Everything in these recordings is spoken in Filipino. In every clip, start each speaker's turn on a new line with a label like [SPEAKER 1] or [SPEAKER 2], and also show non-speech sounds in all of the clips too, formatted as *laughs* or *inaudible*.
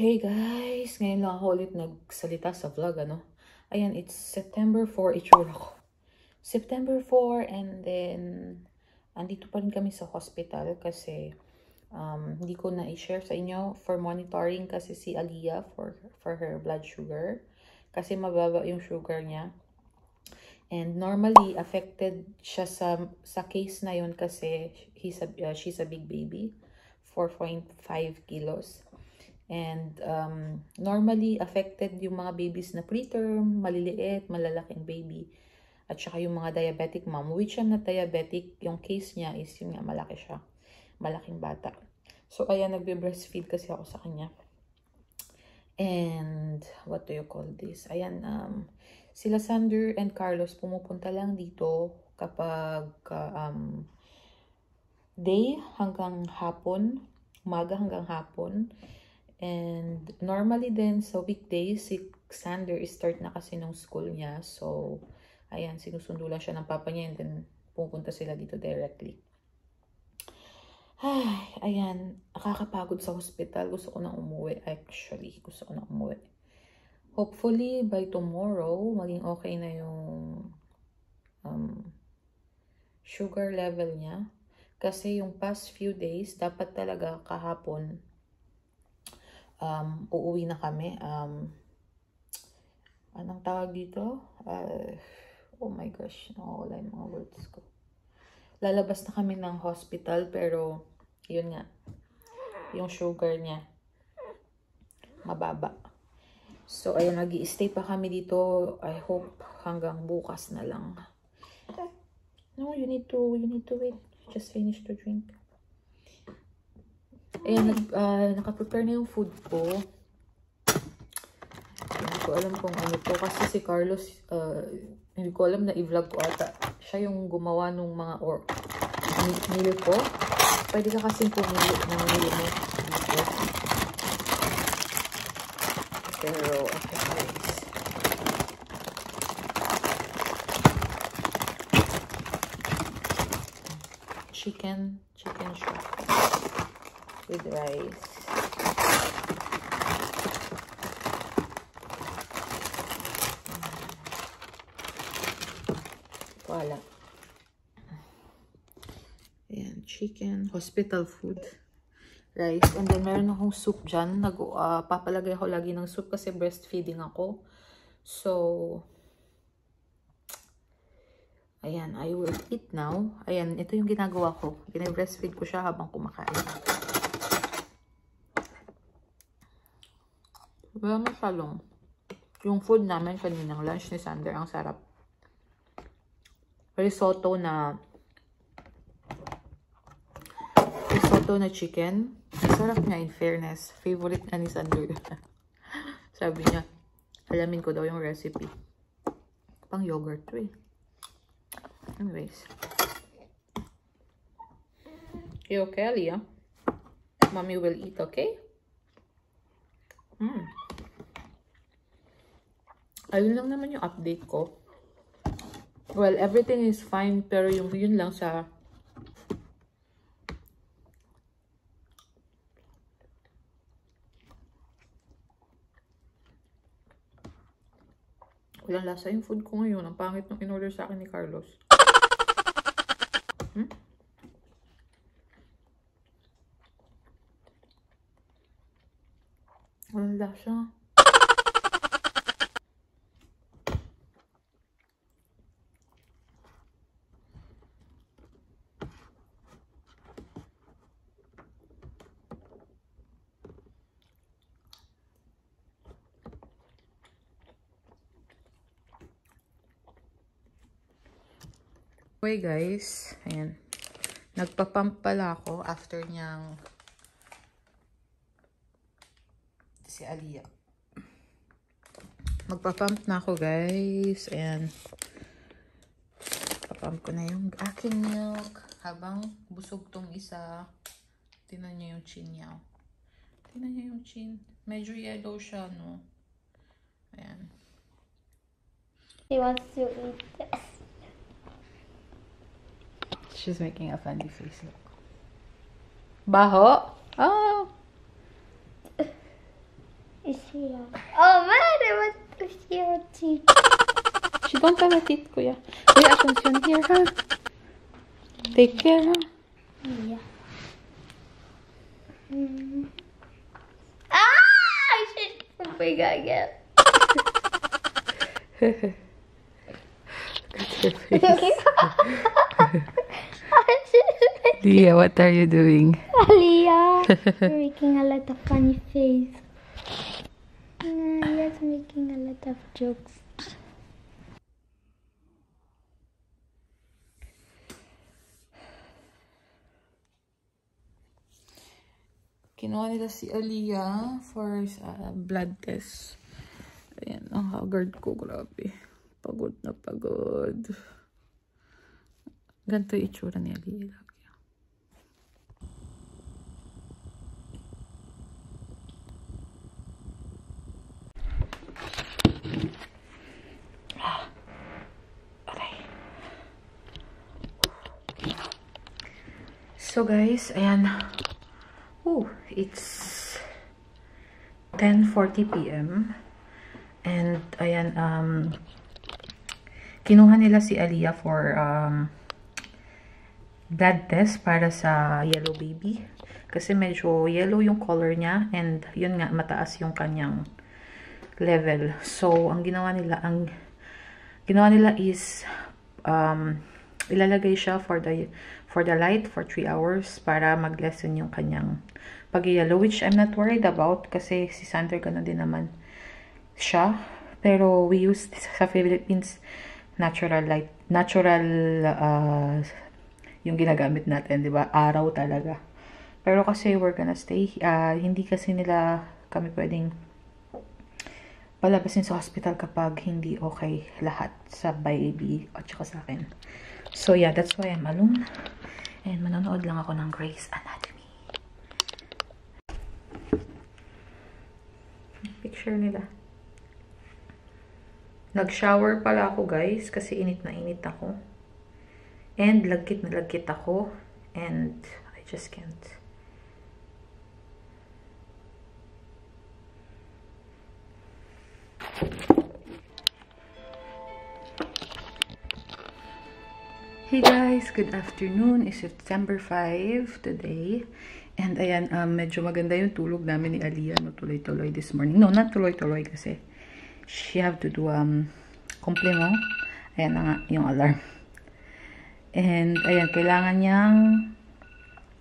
[SPEAKER 1] Hey guys! Ngayon lang ako ulit nagsalita sa vlog, ano? Ayan, it's September 4, itsura ko. September 4, and then, andito pa rin kami sa hospital kasi um, hindi ko na i-share sa inyo for monitoring kasi si Aliyah for, for her blood sugar. Kasi mababa yung sugar niya. And normally, affected siya sa, sa case na yun kasi he's a, uh, she's a big baby. 4.5 kilos. And um, normally, affected yung mga babies na preterm, maliliit, malalaking baby. At saka yung mga diabetic mom. Which I'm not diabetic, yung case niya is yung nga malaki siya. Malaking bata. So, ayan, nagbe-breastfeed kasi ako sa kanya. And, what do you call this? Ayan, um, sila Sander and Carlos pumupunta lang dito kapag uh, um, day hanggang hapon, umaga hanggang hapon. And normally din sa weekdays, si Xander start na kasi nung school niya. So, ayan, sinusundo lang siya ng papa niya and then pupunta sila dito directly. Ay, ayan, nakakapagod sa hospital. Gusto ko na umuwi. Actually, gusto ko na umuwi. Hopefully, by tomorrow, maging okay na yung um, sugar level niya. Kasi yung past few days, dapat talaga kahapon, um, uuwi na kami. Um, anong tawag dito? Uh, oh my gosh, nakawala yung mga words ko. Lalabas na kami ng hospital, pero, yun nga, yung sugar niya, mababa. So, ayun, nag stay pa kami dito. I hope hanggang bukas na lang. No, you need to, you need to wait. Just finish to drink. Ayan, nag, uh, nakaprepare na yung food ko. Hindi ko alam kung ano to. Kasi si Carlos, uh, hindi ko alam na i-vlog ko ata. Siya yung gumawa nung mga or meal ko. Pwede ka kasing pumili ng meal mo. Pero, okay. Chicken, chicken shop with rice. Wala. Ayan, chicken, hospital food, rice. And then, meron akong soup dyan. Nag, uh, papalagay ako lagi ng soup kasi breastfeeding ako. So, ayan, I will eat now. Ayan, ito yung ginagawa ko. Binibreastfeed ko siya habang kumakain. Wala masyadong. Yung food namin kaninang lunch ni Sander, ang sarap. Risotto na risotto na chicken. Sarap niya in fairness. Favorite na ni Sander. *laughs* Sabi niya, alamin ko daw yung recipe. Pang yogurt to eh. Anyways. You okay, Aliyah? Mommy will eat, okay? Hmm. Ayun lang naman yung update ko. Well, everything is fine, pero yung yun lang sa Walang lasa yung food ko ngayon. Ang pangit nung in-order sa akin ni Carlos. Hmm? Walang lasa. Okay guys, ayan. Nagpa-pump pala ako after niyang si Aliyah. Magpa-pump na ako guys. Ayan. Papump ko na yung aking milk. Habang busog tong isa. Tinan niyo yung chin niya. Tinan niyo yung chin. Medyo yellow siya, no? Ayan.
[SPEAKER 2] He wants to eat this.
[SPEAKER 1] She's making a funny face. Look. Baho? Oh!
[SPEAKER 2] is here. Oh man, I want to see your teeth.
[SPEAKER 1] She don't have a teeth, kuya. Kuya, attention here, ha? Take care, ha?
[SPEAKER 2] Yeah. Mm. Ah! I should oh my god again. *laughs*
[SPEAKER 1] Leah, what are you doing?
[SPEAKER 2] Aliyah, you're making a lot of funny face. Mm, Aliyah's making a lot of jokes.
[SPEAKER 1] Kinuha nila si Aliyah for uh, blood test. Ayan, ang haggard ko, grabe. Pagod na pagod. Ganito yung itsura ni Aliyah So guys, ayan. Oh, it's 10.40 p.m. And, ayan, um, kinuha nila si Aliyah for, um, blood test para sa yellow baby. Kasi medyo yellow yung color niya and yun nga, mataas yung kanyang level. So, ang ginawa nila, ang ginawa nila is, um, ilalagay siya for the for the light for 3 hours para mag-lessen yung kanyang pag-yellow, which I'm not worried about kasi si Sander ganun din naman siya. Pero we use this sa Philippines natural light, natural uh, yung ginagamit natin, di ba? Araw talaga. Pero kasi we're gonna stay, uh, hindi kasi nila kami pwedeng palabasin sa hospital kapag hindi okay lahat sa baby at saka sa akin. So yeah, that's why I'm alone. And manonood lang ako ng Grey's Anatomy. Picture nila. Nag-shower pala ako guys kasi init na init ako. And lagkit na lagkit ako. And I just can't. Hey guys, good afternoon. It's September 5 today. And ayan, um, medyo maganda yung tulog namin ni Aliyah. No, tuloy-tuloy this morning. No, not tuloy-tuloy kasi she have to do um, komplemo. Ayan na nga yung alarm. And ayan, kailangan niyang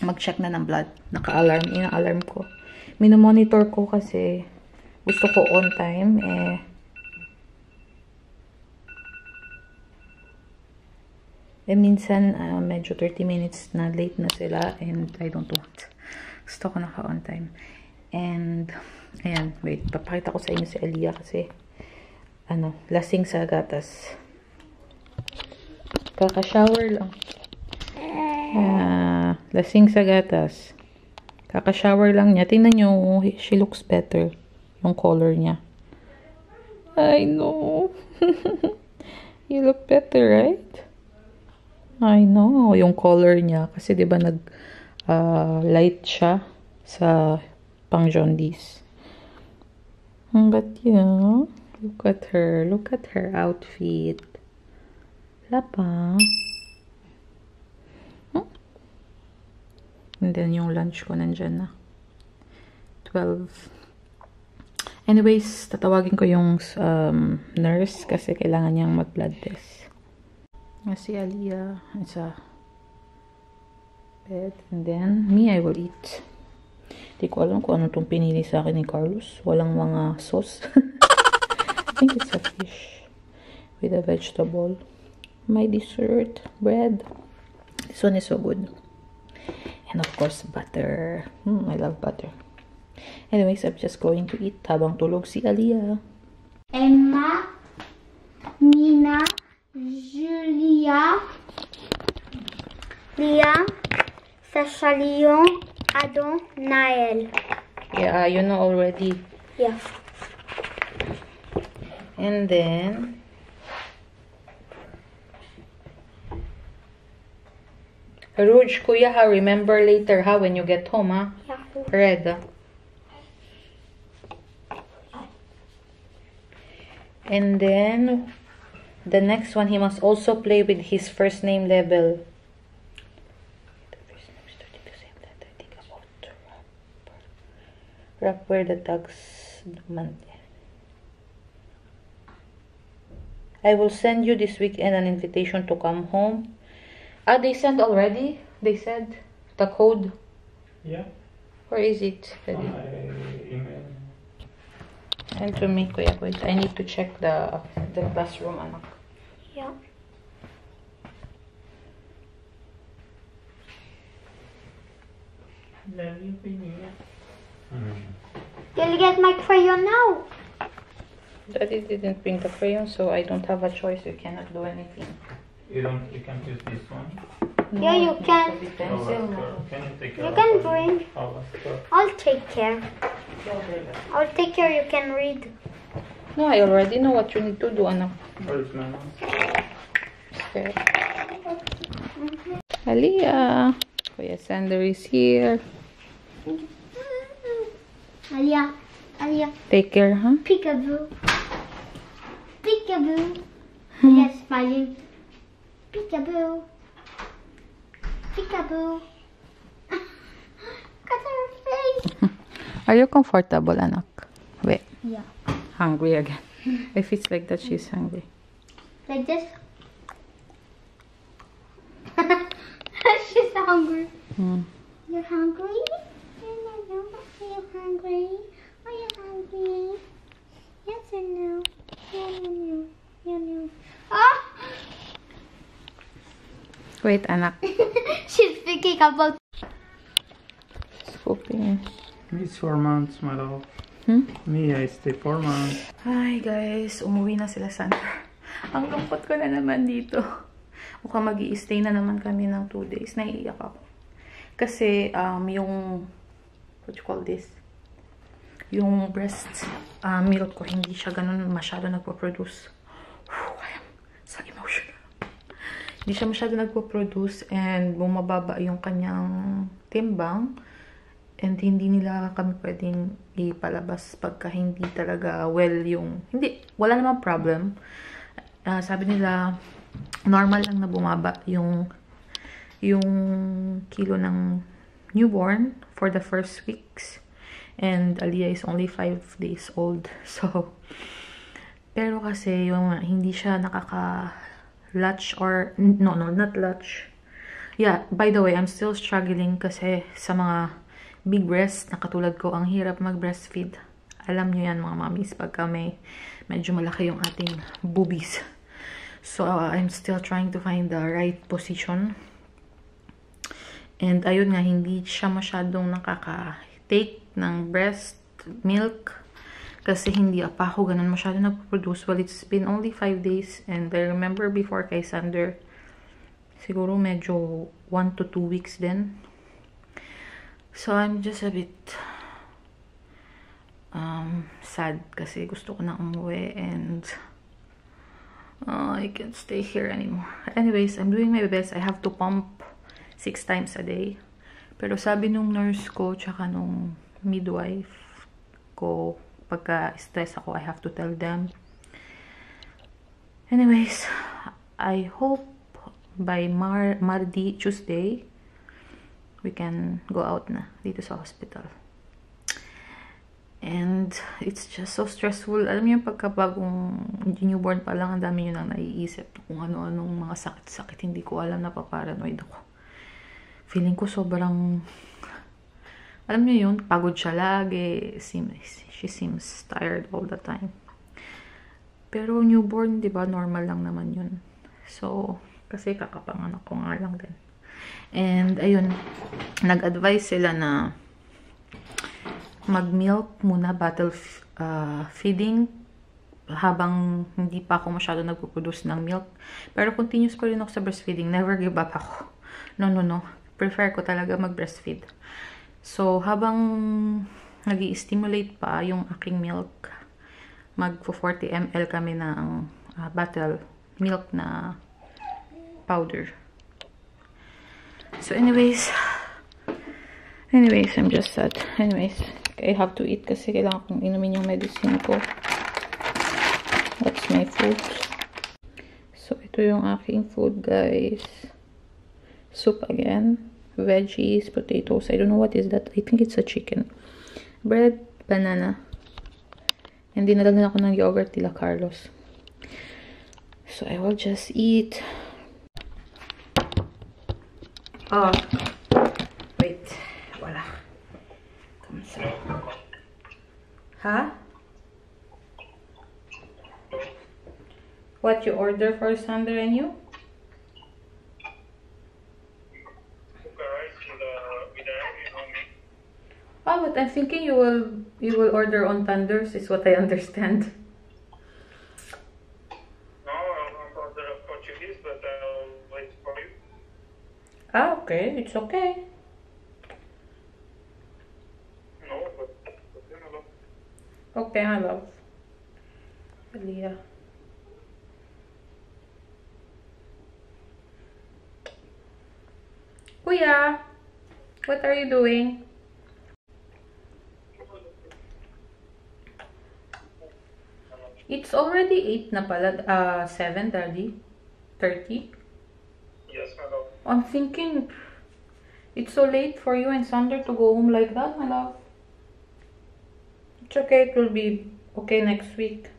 [SPEAKER 1] mag-check na ng blood. Naka-alarm. Yun ang alarm ko. Minomonitor ko kasi gusto ko on time. Eh, Eh, minsan, uh, medyo 30 minutes na late na sila and I don't want. Gusto ko naka on time. And, ayan, wait, papakita ko sa inyo si Aliyah kasi, ano, lasing sa gatas. Kaka-shower lang. Uh, lasing sa gatas. Kaka-shower lang niya. Tingnan nyo, she looks better. Yung color niya. I know. *laughs* you look better, right? I know, yung color niya. Kasi ba nag uh, light siya sa pang jaundice. But yeah, look at her. Look at her outfit. Wala pa. Hmm? And then yung lunch ko nandyan na. 12. Anyways, tatawagin ko yung um, nurse kasi kailangan niyang mag-blood test. Nga si Aliyah sa bed. And then, me, I will eat. Hindi ko alam kung ano itong pinili sa akin ni Carlos. Walang mga sauce. *laughs* I think it's a fish with a vegetable. My dessert, bread. This one is so good. And of course, butter. Hmm, I love butter. Anyways, I'm just going to eat habang tulog si Aliyah.
[SPEAKER 2] Emma, Nina, Julia, Liam, Sacha Lyon, Adam, Naël.
[SPEAKER 1] Yeah, you know already.
[SPEAKER 2] Yeah.
[SPEAKER 1] And then, Rouge, kuya ha, remember later ha, when you get home ha.
[SPEAKER 2] Yahoo.
[SPEAKER 1] Red. And then, the next one, he must also play with his first name level. Wrap where the tags. I will send you this weekend an invitation to come home. Ah, they sent already? They said the code.
[SPEAKER 3] Yeah.
[SPEAKER 1] Where is it?
[SPEAKER 3] I email.
[SPEAKER 1] Send to me, kuya. Wait, I need to check the the classroom, anak.
[SPEAKER 2] Yeah.
[SPEAKER 3] Love mm-hmm. you, Pinia.
[SPEAKER 2] You'll get my crayon now.
[SPEAKER 1] Daddy didn't bring the crayon, so I don't have a choice. You cannot do anything.
[SPEAKER 3] You don't. You can't use this one.
[SPEAKER 2] Yeah, you can.
[SPEAKER 1] pencil.
[SPEAKER 3] Can you take care
[SPEAKER 2] You can bring.
[SPEAKER 3] Our.
[SPEAKER 2] I'll take care. I'll take care. You can read.
[SPEAKER 1] No, I already know what you need to do, anak.
[SPEAKER 3] Where's my mom?
[SPEAKER 1] Okay. Aliyah. Kuya oh, Sander is here.
[SPEAKER 2] Alia, Alia,
[SPEAKER 1] Take care, huh?
[SPEAKER 2] peekaboo, peekaboo. Hmm? Alia smiling. Peekaboo, peekaboo. *laughs* Her face. *laughs*
[SPEAKER 1] Are you comfortable, anak? Wait,
[SPEAKER 2] Yeah.
[SPEAKER 1] hungry again. *laughs* If it's like that, she's hungry.
[SPEAKER 2] Like this. She's hungry.
[SPEAKER 1] Hmm.
[SPEAKER 2] You're hungry? No, no, no. Are you hungry? Are you hungry? Yes or no? No, no, no. No, no. Ah!
[SPEAKER 1] Wait, anak. *laughs*
[SPEAKER 2] She's thinking about.
[SPEAKER 1] Scooping.
[SPEAKER 3] It's four months, my love.
[SPEAKER 1] Hmm?
[SPEAKER 3] Me, I stay four months.
[SPEAKER 1] Hi guys, umuwi na sila Sander. Ang lungkot ko na naman dito. Mukhang mag stay na naman kami ng 2 days. Naiiyak ako. Kasi, um, yung, what you call this? Yung breast uh, milk ko, hindi siya ganun masyado nagpo-produce. I am so emotional. Hindi siya masyado nagpo-produce and bumababa yung kanyang timbang. And hindi nila kami pwedeng ipalabas pagka hindi talaga well yung... Hindi, wala namang problem. Ah, sabi nila, normal lang na bumaba yung yung kilo ng newborn for the first weeks. And Aliyah is only 5 days old. *laughs* So, pero kasi yung hindi siya nakaka-latch or, no, no, not latch. Yeah, by the way, I'm still struggling kasi sa mga big breast na katulad ko, ang hirap mag-breastfeed. Alam nyo yan mga mommies pagka may medyo malaki yung ating boobies. So, uh, I'm still trying to find the right position. And ayun nga, hindi siya masyadong nakaka-take ng breast milk kasi hindi pa ako ganun masyado nagpo-produce. Well, it's been only 5 days and I remember before kay Sander, siguro medyo 1 to 2 weeks din. So, I'm just a bit um, sad kasi gusto ko na umuwi and uh, I can't stay here anymore. Anyways, I'm doing my best. I have to pump six times a day. Pero sabi nung nurse ko, tsaka nung midwife ko, pagka stress ako, I have to tell them. Anyways, I hope by Mar Mardi, Tuesday, we can go out na dito sa hospital. And it's just so stressful. Alam niyo yung pagkabagong newborn pa lang, ang dami yun ang naiisip kung ano-anong mga sakit-sakit. Hindi ko alam na paparanoid ako. Feeling ko sobrang... Alam niyo yun, pagod siya lagi. Seems, she seems tired all the time. Pero newborn, di ba, normal lang naman yun. So, kasi kakapanganak ko nga lang din. And, ayun, nag-advise sila na mag-milk muna, bottle uh, feeding habang hindi pa ako masyado nagpo-produce ng milk. Pero continuous pa rin ako sa breastfeeding. Never give up ako. No, no, no. Prefer ko talaga mag-breastfeed. So, habang nag stimulate pa yung aking milk, mag-40 ml kami ng uh, bottle milk na powder. So, anyways, anyways, I'm just sad. Anyways, I have to eat kasi kailangan kong inumin yung medicine ko. That's my food. So, ito yung aking food, guys. Soup again. Veggies, potatoes. I don't know what is that. I think it's a chicken. Bread, banana. And dinalagan ako ng yogurt nila Carlos. So, I will just eat. Oh. Ha? What you order for Sander and you? Oh, but I'm thinking you will you will order on Thunders is what I understand.
[SPEAKER 3] No, I'll order Portuguese, but I'll wait for you.
[SPEAKER 1] Ah, okay, it's okay.
[SPEAKER 3] No, but but then I'll
[SPEAKER 1] Okay, my love. Leah. Kuya, what are you doing? It's already 8 na pala. Uh, 7, daddy. 30.
[SPEAKER 3] Yes, my love.
[SPEAKER 1] I'm thinking it's so late for you and Sander to go home like that, my love. It's okay, it will be okay next week.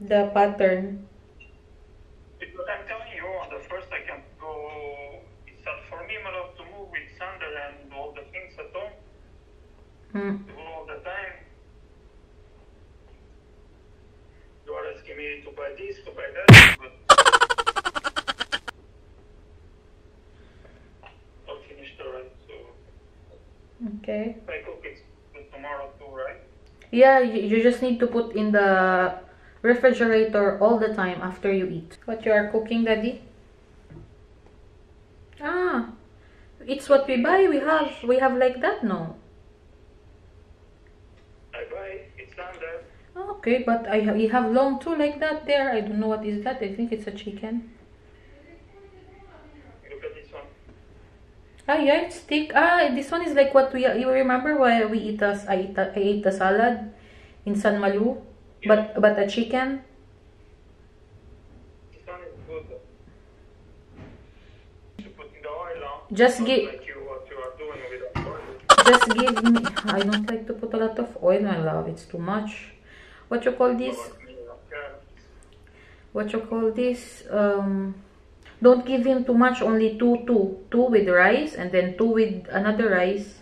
[SPEAKER 1] The pattern.
[SPEAKER 3] Because I'm telling you, on the first I can go. It's hard for me, my love, to move with Sander and all the things at home.
[SPEAKER 1] Mm.
[SPEAKER 3] To go all the time. You are asking me to buy this, to buy that, but. I'll finish the rest, so.
[SPEAKER 1] Okay.
[SPEAKER 3] I cook it tomorrow too, right?
[SPEAKER 1] Yeah, you, you just need to put in the refrigerator all the time after you eat. What you are cooking, daddy? Ah, it's what we buy. We have we have like that, no?
[SPEAKER 3] I buy, it's done there.
[SPEAKER 1] Okay, but I have, we have long too like that there. I don't know what is that. I think it's a chicken.
[SPEAKER 3] Look at this one.
[SPEAKER 1] Ah, yeah, it's thick. Ah, this one is like what we. You remember why we eat us? I eat. A, I ate the salad in San Malu, but but a chicken.
[SPEAKER 3] This one is good. To put in the oil, huh?
[SPEAKER 1] Just
[SPEAKER 3] Not
[SPEAKER 1] gi-
[SPEAKER 3] Like you, what you are doing with the oil.
[SPEAKER 1] Just give me. I don't like to put a lot of oil, my love. It's too much. What you call this?
[SPEAKER 3] But me, okay.
[SPEAKER 1] What you call this? Um, don't give him too much. Only two, two, two with rice, and then two with another rice.